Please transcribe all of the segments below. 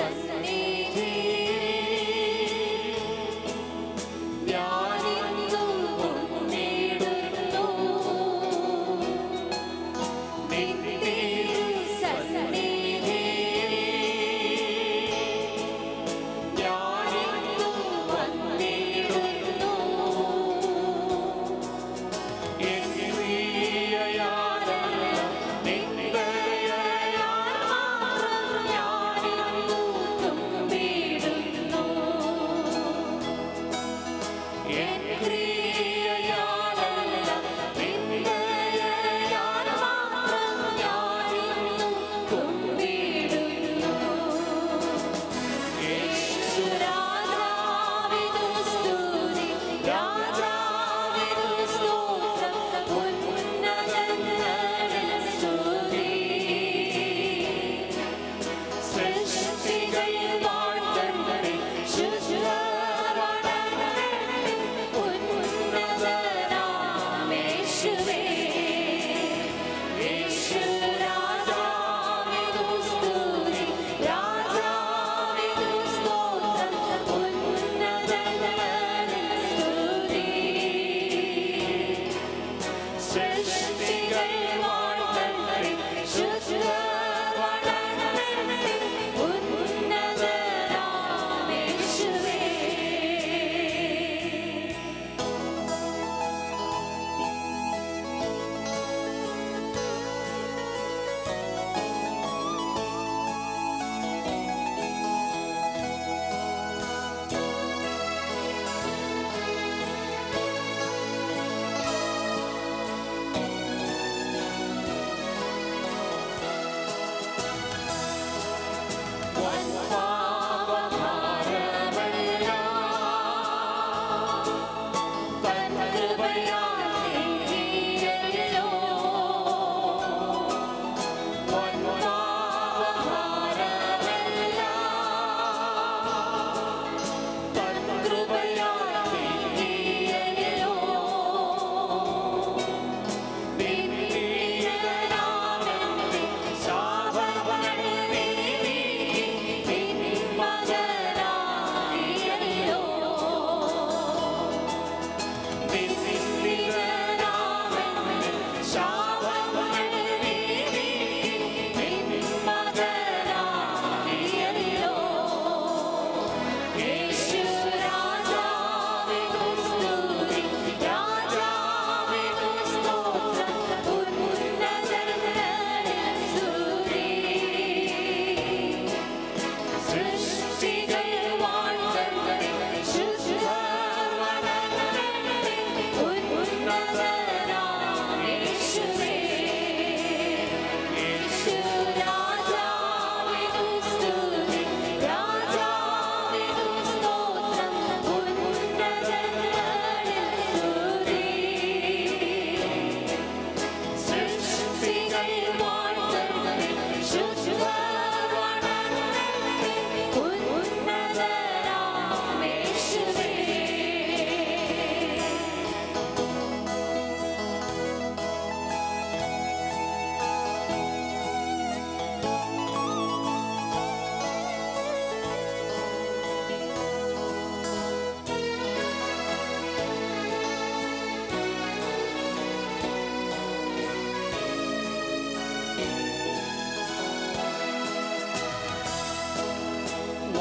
Sannidhi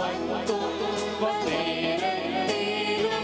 Vai, vai, vai, vai, vai,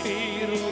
inteiro